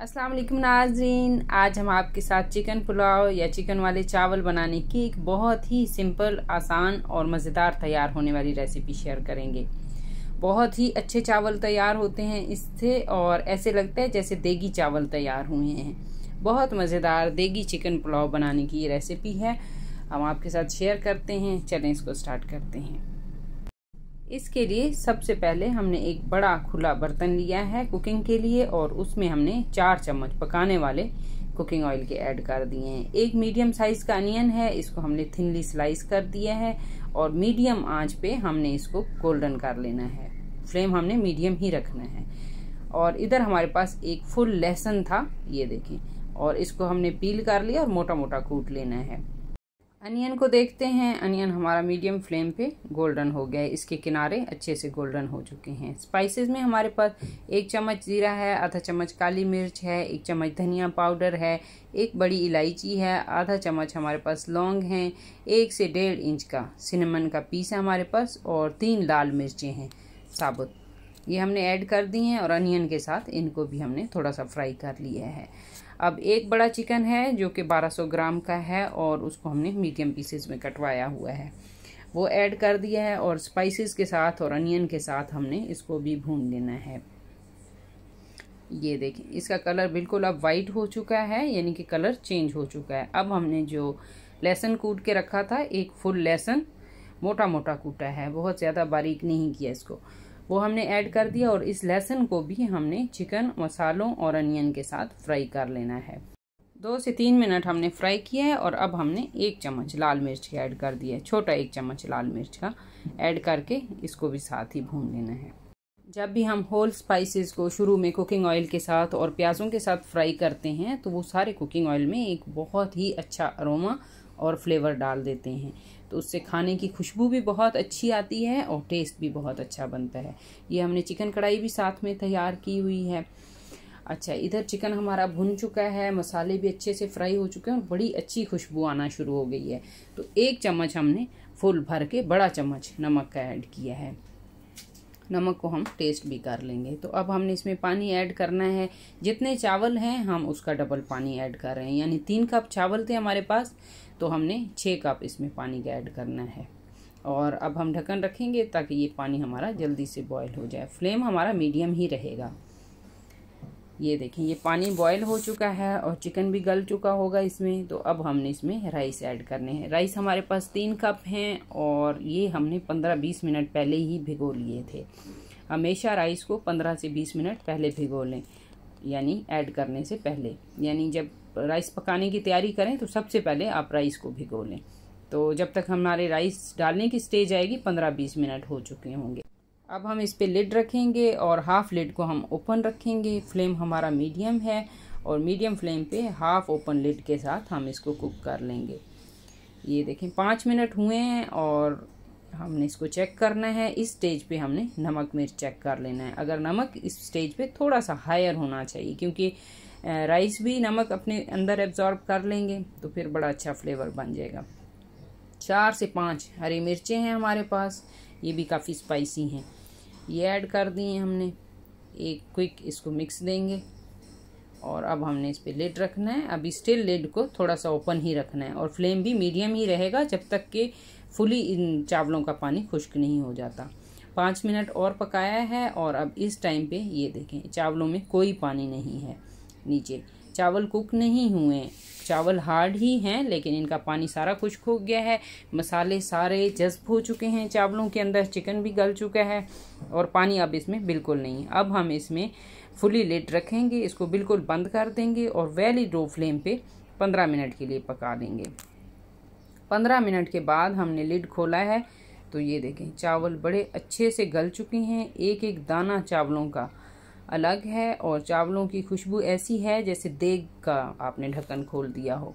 अस्सलाम वालेकुम नाजरीन। आज हम आपके साथ चिकन पुलाव या चिकन वाले चावल बनाने की एक बहुत ही सिंपल, आसान और मज़ेदार तैयार होने वाली रेसिपी शेयर करेंगे। बहुत ही अच्छे चावल तैयार होते हैं इससे और ऐसे लगता है जैसे देगी चावल तैयार हुए हैं। बहुत मज़ेदार देगी चिकन पुलाव बनाने की ये रेसिपी है। हम आपके साथ शेयर करते हैं। चलें इसको स्टार्ट करते हैं। इसके लिए सबसे पहले हमने एक बड़ा खुला बर्तन लिया है कुकिंग के लिए और उसमें हमने चार चम्मच पकाने वाले कुकिंग ऑयल के ऐड कर दिए हैं। एक मीडियम साइज़ का अनियन है, इसको हमने थिनली स्लाइस कर दिया है और मीडियम आँच पे हमने इसको गोल्डन कर लेना है। फ्लेम हमने मीडियम ही रखना है। और इधर हमारे पास एक फुल लहसन था, ये देखें। और इसको हमने पील कर लिया और मोटा मोटा कूट लेना है। अनियन को देखते हैं। अनियन हमारा मीडियम फ्लेम पे गोल्डन हो गया है। इसके किनारे अच्छे से गोल्डन हो चुके हैं। स्पाइसेस में हमारे पास एक चम्मच जीरा है, आधा चम्मच काली मिर्च है, एक चम्मच धनिया पाउडर है, एक बड़ी इलायची है, आधा चम्मच हमारे पास लौंग हैं, एक से डेढ़ इंच का सिनेमन का पीस है हमारे पास और तीन लाल मिर्चें हैं। साबुत। ये हमने ऐड कर दी हैं और अनियन के साथ इनको भी हमने थोड़ा सा फ्राई कर लिया है। अब एक बड़ा चिकन है जो कि 1200 ग्राम का है और उसको हमने मीडियम पीसेस में कटवाया हुआ है। वो ऐड कर दिया है और स्पाइसेस के साथ और अनियन के साथ हमने इसको भी भून लेना है। ये देखें इसका कलर बिल्कुल अब वाइट हो चुका है, यानी कि कलर चेंज हो चुका है। अब हमने जो लहसुन कूट के रखा था, एक फुल लहसुन मोटा मोटा कूटा है। बहुत ज़्यादा बारीक नहीं किया इसको। वो हमने ऐड कर दिया और इस लहसुन को भी हमने चिकन, मसालों और अनियन के साथ फ्राई कर लेना है। दो से तीन मिनट हमने फ्राई किया है और अब हमने एक चम्मच लाल मिर्च ऐड कर दिया है। छोटा एक चम्मच लाल मिर्च का ऐड करके इसको भी साथ ही भून लेना है। जब भी हम होल स्पाइसेस को शुरू में कुकिंग ऑयल के साथ और प्याज़ों के साथ फ्राई करते हैं तो वो सारे कुकिंग ऑयल में एक बहुत ही अच्छा अरोमा और फ्लेवर डाल देते हैं। तो उससे खाने की खुशबू भी बहुत अच्छी आती है और टेस्ट भी बहुत अच्छा बनता है। ये हमने चिकन कढ़ाई भी साथ में तैयार की हुई है। अच्छा इधर चिकन हमारा भुन चुका है, मसाले भी अच्छे से फ्राई हो चुके हैं और बड़ी अच्छी खुशबू आना शुरू हो गई है। तो एक चम्मच हमने फुल भर के बड़ा चम्मच नमक का ऐड किया है। नमक को हम टेस्ट भी कर लेंगे। तो अब हमने इसमें पानी ऐड करना है। जितने चावल हैं, हम उसका डबल पानी ऐड कर रहे हैं। यानी तीन कप चावल थे हमारे पास तो हमने छः कप इसमें पानी का ऐड करना है। और अब हम ढक्कन रखेंगे ताकि ये पानी हमारा जल्दी से बॉयल हो जाए। फ्लेम हमारा मीडियम ही रहेगा। ये देखें, ये पानी बॉयल हो चुका है और चिकन भी गल चुका होगा इसमें तो अब हमने इसमें राइस ऐड करने हैं। राइस हमारे पास तीन कप हैं और ये हमने पंद्रह बीस मिनट पहले ही भिगो लिए थे। हमेशा राइस को पंद्रह से बीस मिनट पहले भिगो लें, यानी ऐड करने से पहले। यानी जब राइस पकाने की तैयारी करें तो सबसे पहले आप राइस को भिगो लें। तो जब तक हमारे राइस डालने की स्टेज आएगी, पंद्रह बीस मिनट हो चुके होंगे। अब हम इस पर लिड रखेंगे और हाफ़ लिड को हम ओपन रखेंगे। फ्लेम हमारा मीडियम है और मीडियम फ्लेम पे हाफ़ ओपन लिड के साथ हम इसको कुक कर लेंगे। ये देखें, पाँच मिनट हुए हैं और हमने इसको चेक करना है। इस स्टेज पे हमने नमक मिर्च चेक कर लेना है। अगर नमक इस स्टेज पे थोड़ा सा हायर होना चाहिए, क्योंकि राइस भी नमक अपने अंदर एब्जॉर्ब कर लेंगे तो फिर बड़ा अच्छा फ्लेवर बन जाएगा। चार से पाँच हरी मिर्चें हैं हमारे पास। ये भी काफ़ी स्पाइसी हैं। ये ऐड कर दिए हमने। एक क्विक इसको मिक्स देंगे। और अब हमने इस पर लेड रखना है। अभी स्टिल लेड को थोड़ा सा ओपन ही रखना है। और फ्लेम भी मीडियम ही रहेगा जब तक कि फुली इन चावलों का पानी खुश्क नहीं हो जाता। पाँच मिनट और पकाया है और अब इस टाइम पे ये देखें, चावलों में कोई पानी नहीं है नीचे। चावल कुक नहीं हुए। चावल हार्ड ही हैं, लेकिन इनका पानी सारा कुछ हो गया है। मसाले सारे जज्ब हो चुके हैं। चावलों के अंदर चिकन भी गल चुका है और पानी अब इसमें बिल्कुल नहीं। अब हम इसमें फुली लेट रखेंगे, इसको बिल्कुल बंद कर देंगे और वेली लो फ्लेम पे पंद्रह मिनट के लिए पका देंगे। पंद्रह मिनट के बाद हमने लिड खोला है। तो ये देखें, चावल बड़े अच्छे से गल चुके हैं। एक एक दाना चावलों का। अलग है और चावलों की खुशबू ऐसी है जैसे देग का आपने ढक्कन खोल दिया हो।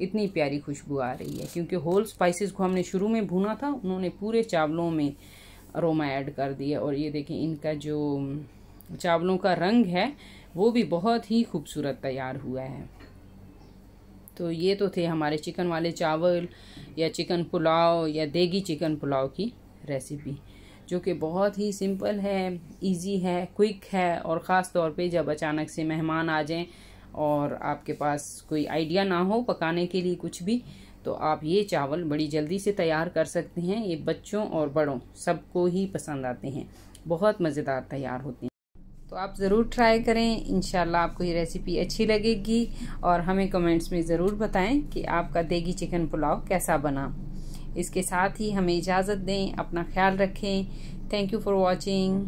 इतनी प्यारी खुशबू आ रही है, क्योंकि होल स्पाइसेस को हमने शुरू में भुना था, उन्होंने पूरे चावलों में अरोमा ऐड कर दिया और ये देखें, इनका जो चावलों का रंग है, वो भी बहुत ही खूबसूरत तैयार हुआ है। तो ये तो थे हमारे चिकन वाले चावल या चिकन पुलाव या देगी चिकन पुलाव की रेसिपी जो कि बहुत ही सिंपल है इजी है क्विक है और ख़ास तौर पे जब अचानक से मेहमान आ जाएँ और आपके पास कोई आइडिया ना हो पकाने के लिए कुछ भी तो आप ये चावल बड़ी जल्दी से तैयार कर सकते हैं। ये बच्चों और बड़ों सबको ही पसंद आते हैं। बहुत मज़ेदार तैयार होते हैं। तो आप ज़रूर ट्राई करें। इनशाला आपको ये रेसिपी अच्छी लगेगी और हमें कमेंट्स में ज़रूर बताएँ कि आपका देगी चिकन पुलाव कैसा बना। इसके साथ ही हमें इजाज़त दें अपना ख्याल रखें। Thank you for watching